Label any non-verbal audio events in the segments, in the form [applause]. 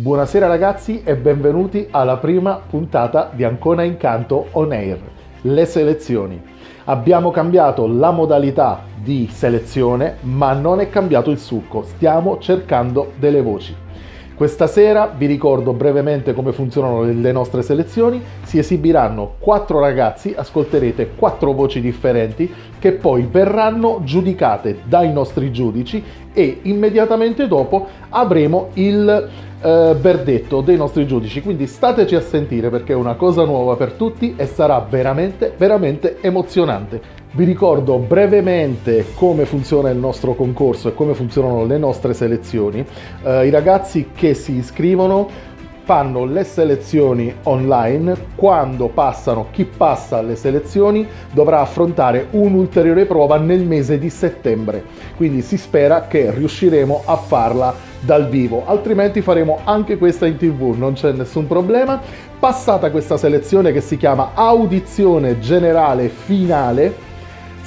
buonasera ragazzi e benvenuti alla prima puntata di Ancona Incanto On Air, le selezioni. Abbiamo cambiato la modalità di selezione, ma non è cambiato il succo, stiamo cercando delle voci. Questa sera vi ricordo brevemente come funzionano le nostre selezioni. Si esibiranno quattro ragazzi, ascolterete quattro voci differenti che poi verranno giudicate dai nostri giudici e immediatamente dopo avremo il eh, verdetto dei nostri giudici. Quindi stateci a sentire perché è una cosa nuova per tutti e sarà veramente, veramente emozionante. Vi ricordo brevemente come funziona il nostro concorso e come funzionano le nostre selezioni. Eh, I ragazzi che si iscrivono fanno le selezioni online, quando passano, chi passa alle selezioni dovrà affrontare un'ulteriore prova nel mese di settembre, quindi si spera che riusciremo a farla dal vivo, altrimenti faremo anche questa in tv, non c'è nessun problema. Passata questa selezione che si chiama audizione generale finale,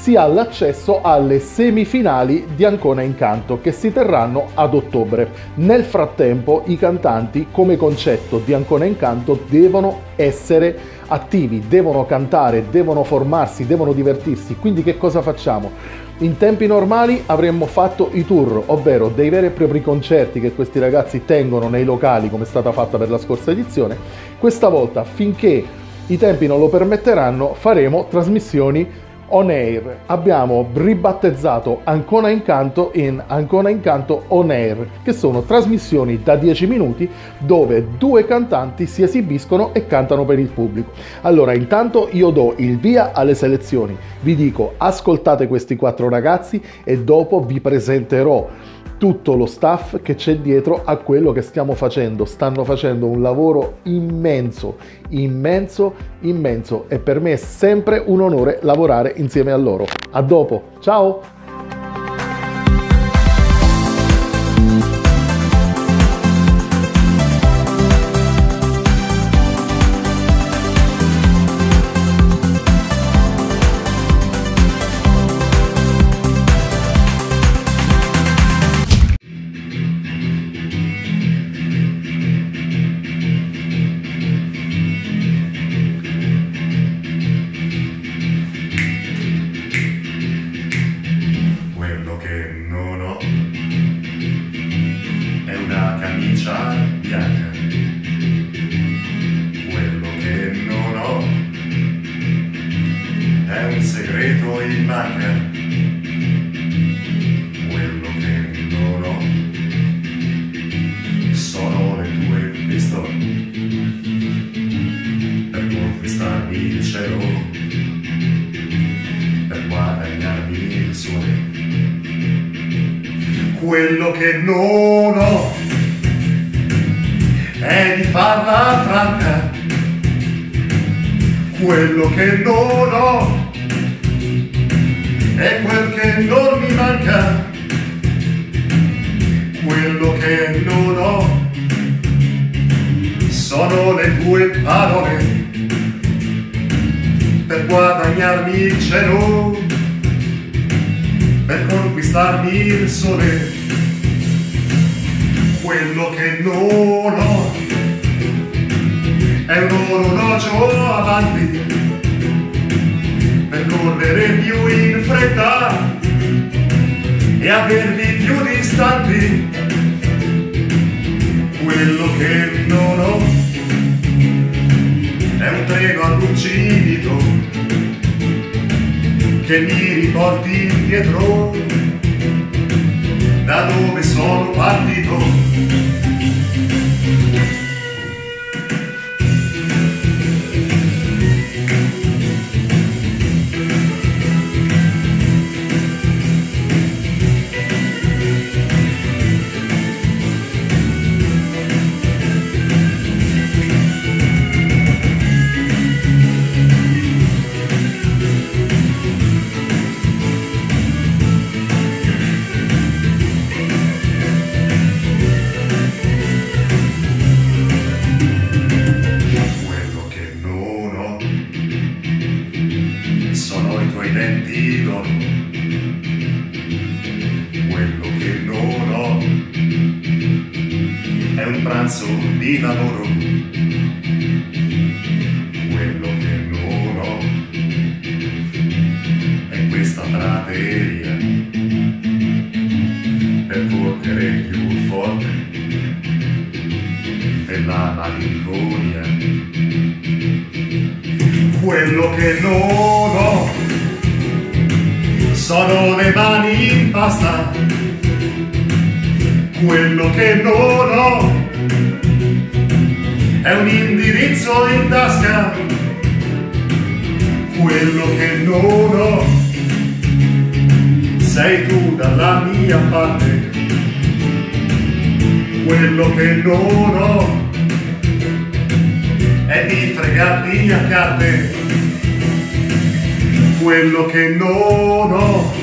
si ha l'accesso alle semifinali di Ancona Incanto che si terranno ad ottobre. Nel frattempo i cantanti come concetto di Ancona Incanto devono essere attivi, devono cantare, devono formarsi, devono divertirsi. Quindi che cosa facciamo? In tempi normali avremmo fatto i tour, ovvero dei veri e propri concerti che questi ragazzi tengono nei locali come è stata fatta per la scorsa edizione. Questa volta, finché i tempi non lo permetteranno, faremo trasmissioni On Air. Abbiamo ribattezzato Ancona Incanto in Ancona Incanto On Air, che sono trasmissioni da 10 minuti dove due cantanti si esibiscono e cantano per il pubblico. Allora, intanto io do il via alle selezioni. Vi dico, ascoltate questi quattro ragazzi e dopo vi presenterò tutto lo staff che c'è dietro a quello che stiamo facendo. Stanno facendo un lavoro immenso, immenso, immenso e per me è sempre un onore lavorare insieme a loro. A dopo, ciao! Sono le tue parole per guadagnarmi il cielo per conquistarmi il sole. Quello che non ho è un orologio avanti per correre più in fretta e averli più distanti. Quello che non ho è un treno allucinito che mi riporti indietro da dove sono partito. Della malinconia. Quello che non ho sono le mani in pasta. Quello che non ho è un indirizzo in tasca, quello che non ho sei tu dalla mia parte, quello che non ho di fregarti a carte, quello che non ho.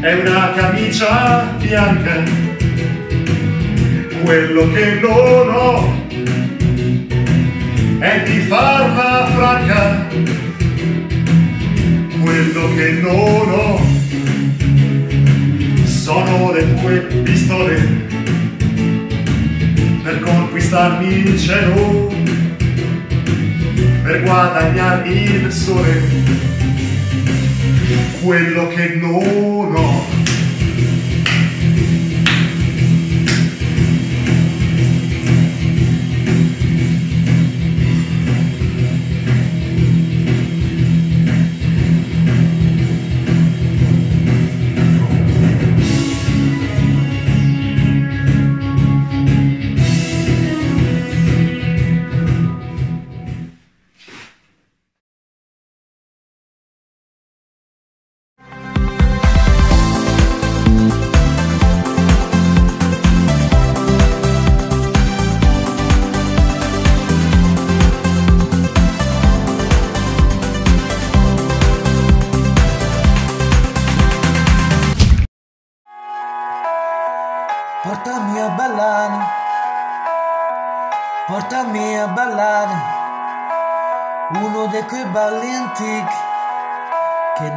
È una camicia bianca, quello che non ho. È di farla franca, quello che non ho. Sono le tue pistole conquistarmi il cielo, per guadagnarmi il sole quello che non ho.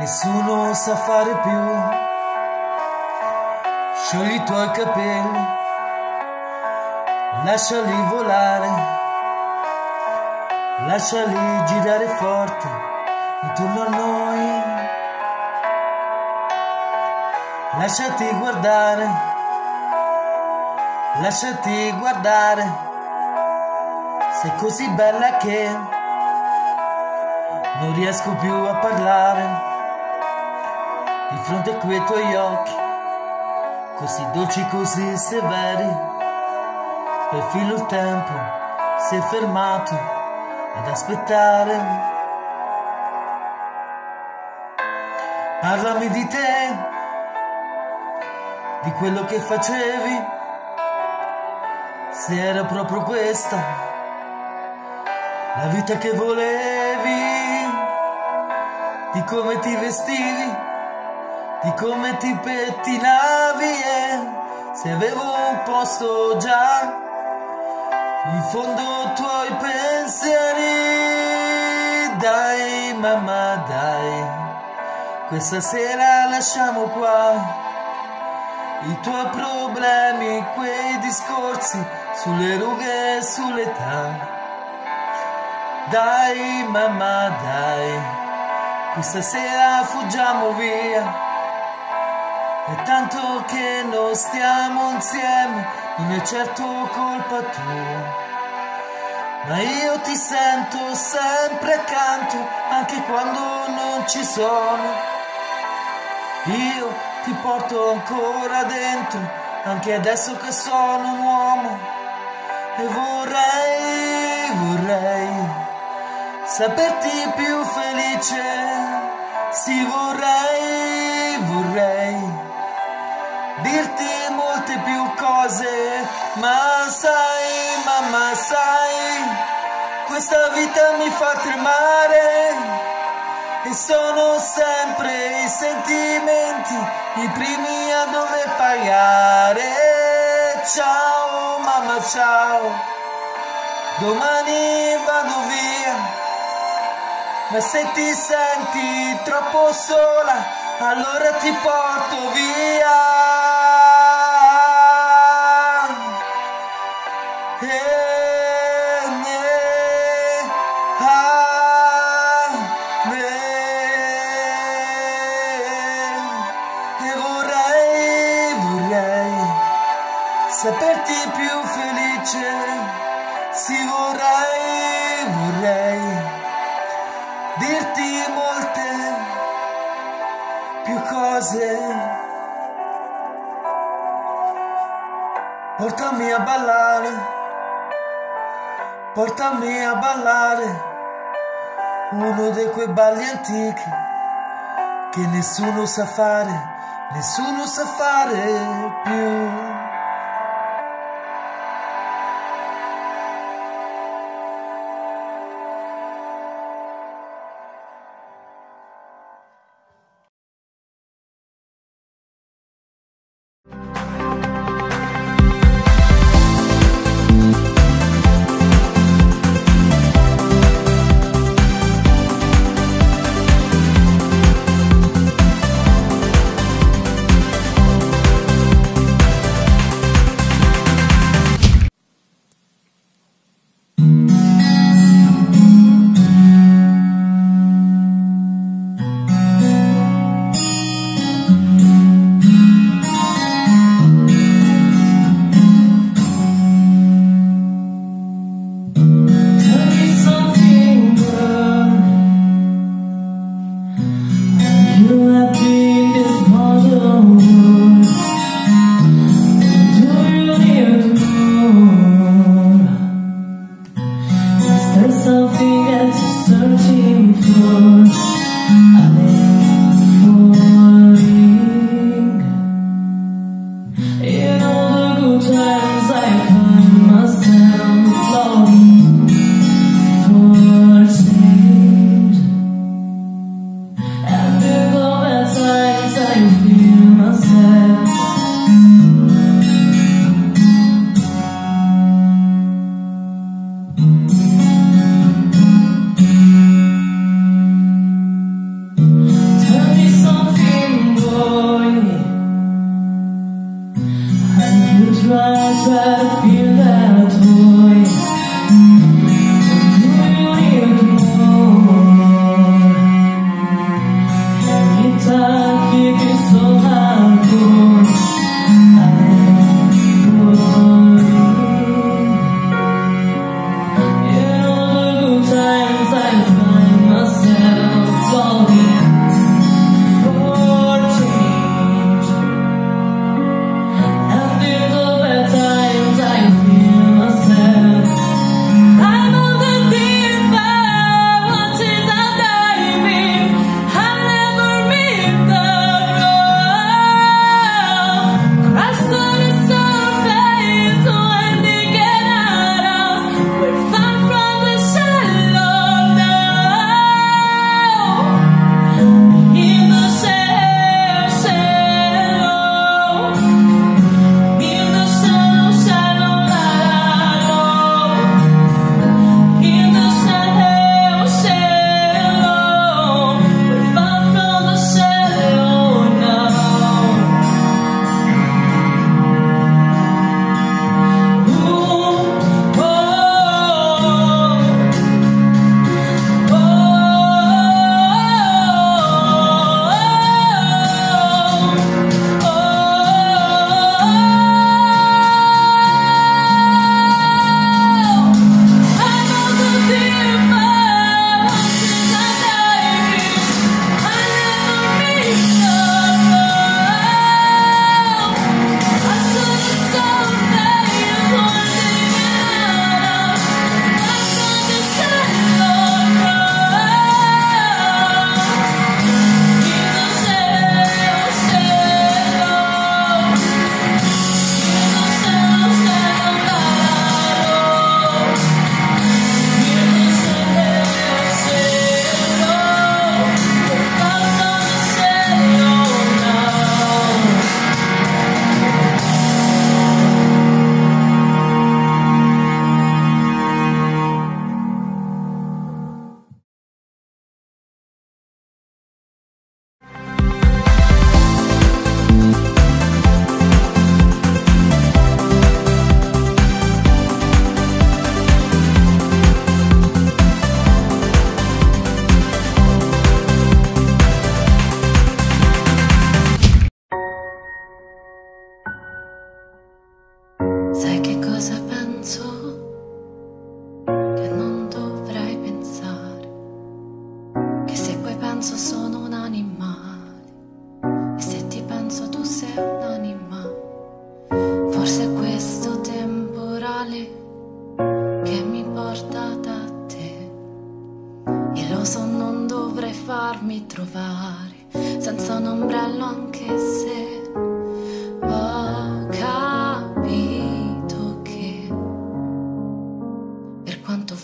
Nessuno sa fare più. Sciogli i tuoi capelli, lasciali volare, lasciali girare forte intorno a noi. Lasciati guardare lasciati guardare, sei così bella che non riesco più a parlare di fronte a quei tuoi occhi, così dolci, così severi, perfino il tempo si è fermato ad aspettare. Parlami di te, di quello che facevi. Se era proprio questa la vita che volevi, di come ti vestivi, di come ti pettinavi e se avevo un posto già in fondo tuoi pensieri. Dai mamma dai, questa sera lasciamo qua i tuoi problemi, quei discorsi sulle rughe e sull'età. Dai mamma dai, questa sera fuggiamo via. È tanto che non stiamo insieme, non è certo colpa tua. Ma io ti sento sempre accanto, anche quando non ci sono. Io ti porto ancora dentro, anche adesso che sono un uomo e vorrei, vorrei saperti più felice, sì vorrei, vorrei dirti molte più cose, ma sai, mamma sai, questa vita mi fa tremare e sono sempre i sentimenti i primi a dover pagare. Ciao mamma, ciao, domani vado via, ma se ti senti troppo sola, allora ti porto via. saperti più felice, sì vorrei, vorrei dirti molte più cose. Portami a ballare. Portami a ballare uno di quei balli antichi che nessuno sa fare, nessuno sa fare più.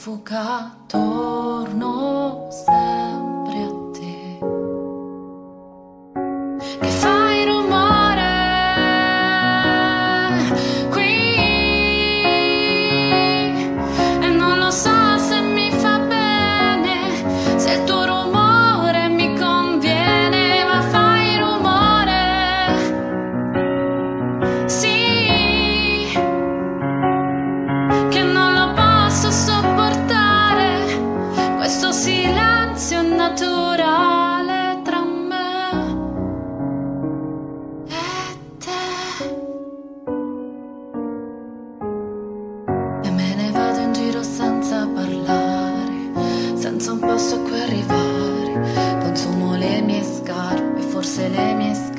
fugator, no semn.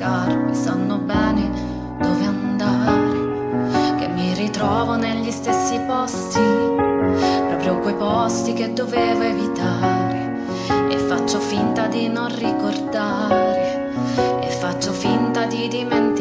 Scarpe sanno bene dove andare. Che mi ritrovo negli stessi posti, proprio quei posti che dovevo evitare. E faccio finta di non ricordare, e faccio finta di dimenticare.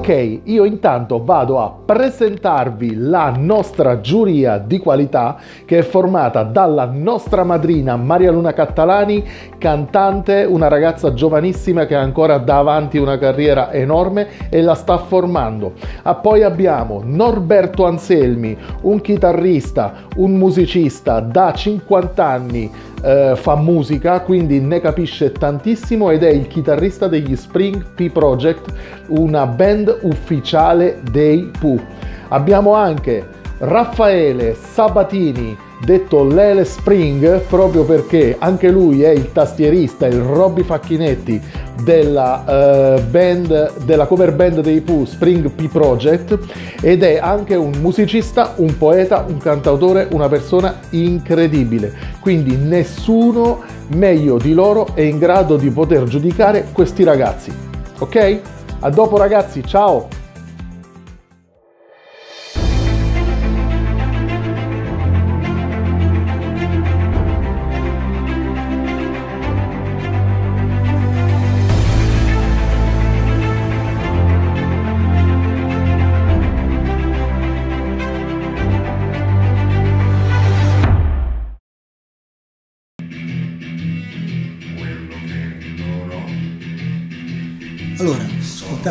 Ok, io intanto vado a presentarvi la nostra giuria di qualità che è formata dalla nostra madrina Maria Luna Cattalani, cantante, una ragazza giovanissima che ha ancora davanti una carriera enorme e la sta formando. Ah, poi abbiamo Norberto Anselmi, un chitarrista, un musicista da 50 anni, eh, fa musica, quindi ne capisce tantissimo ed è il chitarrista degli Spring P Project, una band ufficiale dei Pooh. Abbiamo anche Raffaele Sabatini, detto Lele Spring, proprio perché anche lui è il tastierista, il Robby Facchinetti della eh, band, della cover band dei Pooh, Spring P Project, ed è anche un musicista, un poeta, un cantautore, una persona incredibile. Quindi nessuno meglio di loro è in grado di poter giudicare questi ragazzi. Ok? A dopo ragazzi, ciao!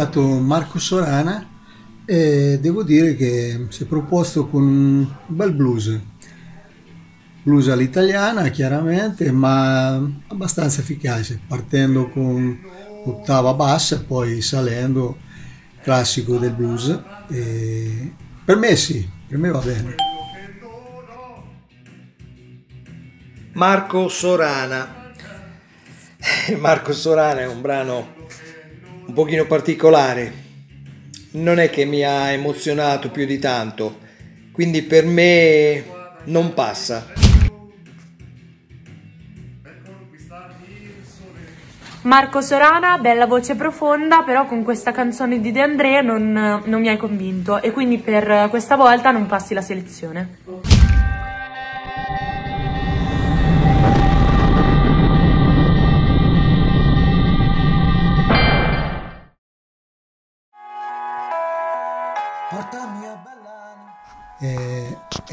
Ascoltato Marco Sorana e devo dire che si è proposto con un bel blues. Blues all'italiana chiaramente, ma abbastanza efficace, partendo con ottava bassa e poi salendo classico del blues. E per me sì, per me va bene. Marco Sorana. [laughs] Marco Sorana è un brano un pochino particolare. Non è che mi ha emozionato più di tanto, quindi per me non passa. Marco Sorana, bella voce profonda, però con questa canzone di De André non, non mi hai convinto e quindi per questa volta non passi la selezione.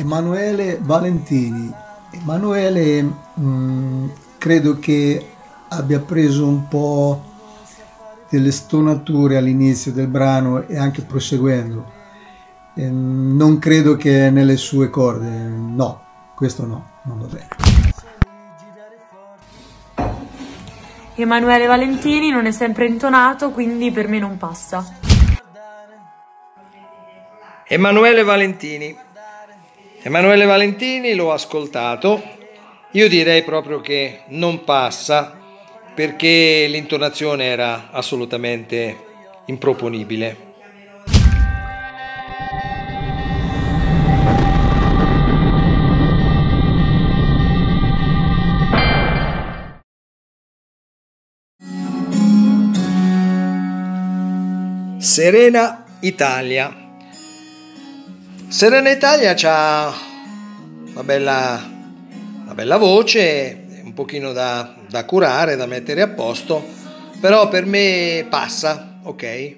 Emanuele Valentini. Emanuele mh, credo che abbia preso un po' delle stonature all'inizio del brano e anche proseguendo. Eh, non credo che nelle sue corde, no, questo no, non va bene. Emanuele Valentini non è sempre intonato, quindi per me non passa. Emanuele Valentini. Emanuele Valentini l'ho ascoltato, io direi proprio che non passa perché l'intonazione era assolutamente improponibile. Serena Italia. Serena Italia ha una bella, una bella voce, un pochino da, da curare, da mettere a posto, però per me passa, ok?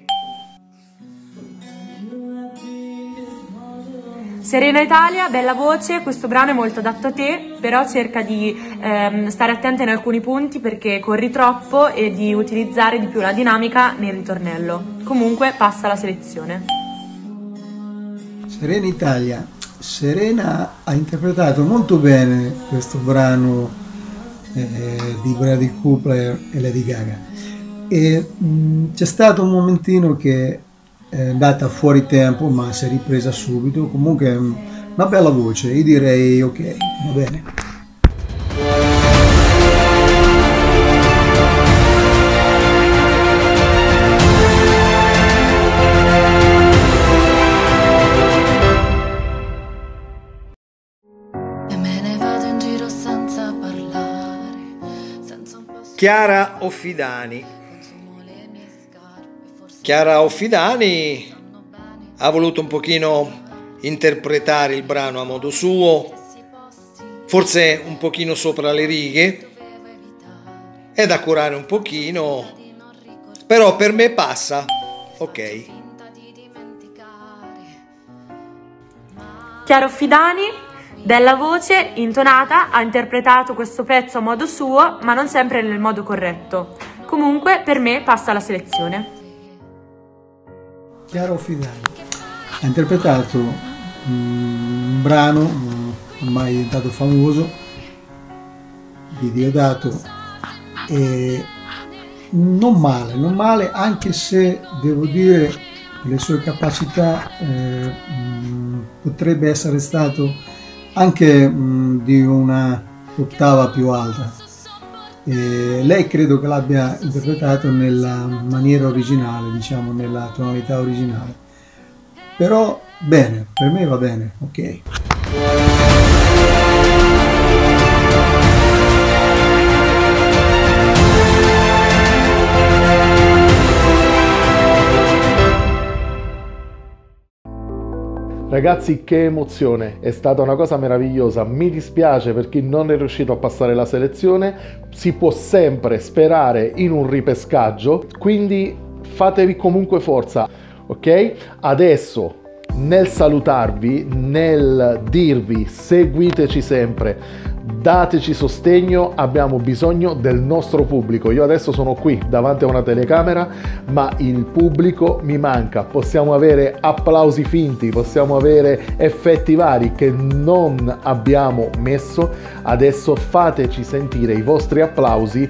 Serena Italia, bella voce, questo brano è molto adatto a te, però cerca di ehm, stare attenta in alcuni punti perché corri troppo e di utilizzare di più la dinamica nel ritornello. Comunque passa la selezione. Serena Italia. Serena ha interpretato molto bene questo brano eh, di Bradley Cooper e Lady Gaga. E mh, c'è stato un momentino che è andata fuori tempo, ma si è ripresa subito. Comunque una bella voce, io direi ok, va bene. Chiara Offidani. Chiara Offidani ha voluto un pochino interpretare il brano a modo suo, forse un pochino sopra le righe, è da curare un pochino, però per me passa, ok. Chiara Offidani Bella voce, intonata, ha interpretato questo pezzo a modo suo, ma non sempre nel modo corretto. Comunque, per me passa la selezione. Chiaro Fidani ha interpretato un brano ormai diventato famoso di Diodato e non male, non male anche se devo dire le sue capacità eh, potrebbe essere stato anche mh, di una ottava più alta. E lei credo che l'abbia interpretato nella maniera originale, diciamo nella tonalità originale. Però bene, per me va bene, ok. Ragazzi, che emozione! È stata una cosa meravigliosa. Mi dispiace per chi non è riuscito a passare la selezione. Si può sempre sperare in un ripescaggio, quindi fatevi comunque forza, ok? Adesso nel salutarvi, nel dirvi seguiteci sempre, dateci sostegno, abbiamo bisogno del nostro pubblico. Io adesso sono qui davanti a una telecamera, ma il pubblico mi manca. Possiamo avere applausi finti, possiamo avere effetti vari che non abbiamo messo. Adesso fateci sentire i vostri applausi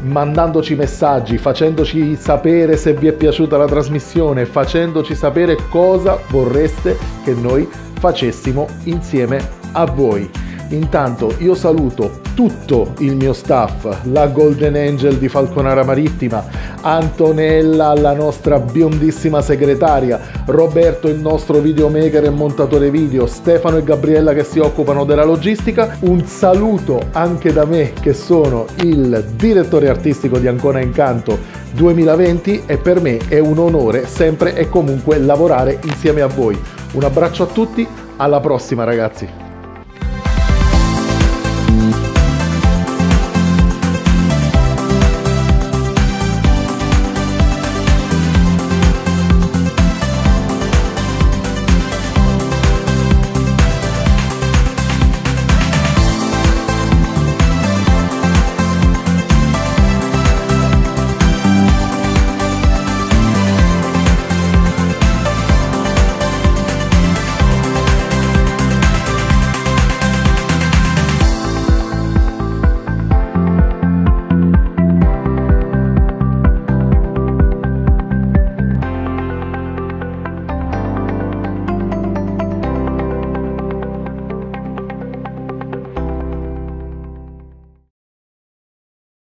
mandandoci messaggi, facendoci sapere se vi è piaciuta la trasmissione, facendoci sapere cosa vorreste che noi facessimo insieme a voi. Intanto io saluto tutto il mio staff, la Golden Angel di Falconara Marittima, Antonella, la nostra biondissima segretaria, Roberto, il nostro videomaker e montatore video, Stefano e Gabriella che si occupano della logistica. Un saluto anche da me che sono il direttore artistico di Ancona Incanto 2020 e per me è un onore sempre e comunque lavorare insieme a voi. Un abbraccio a tutti, alla prossima ragazzi!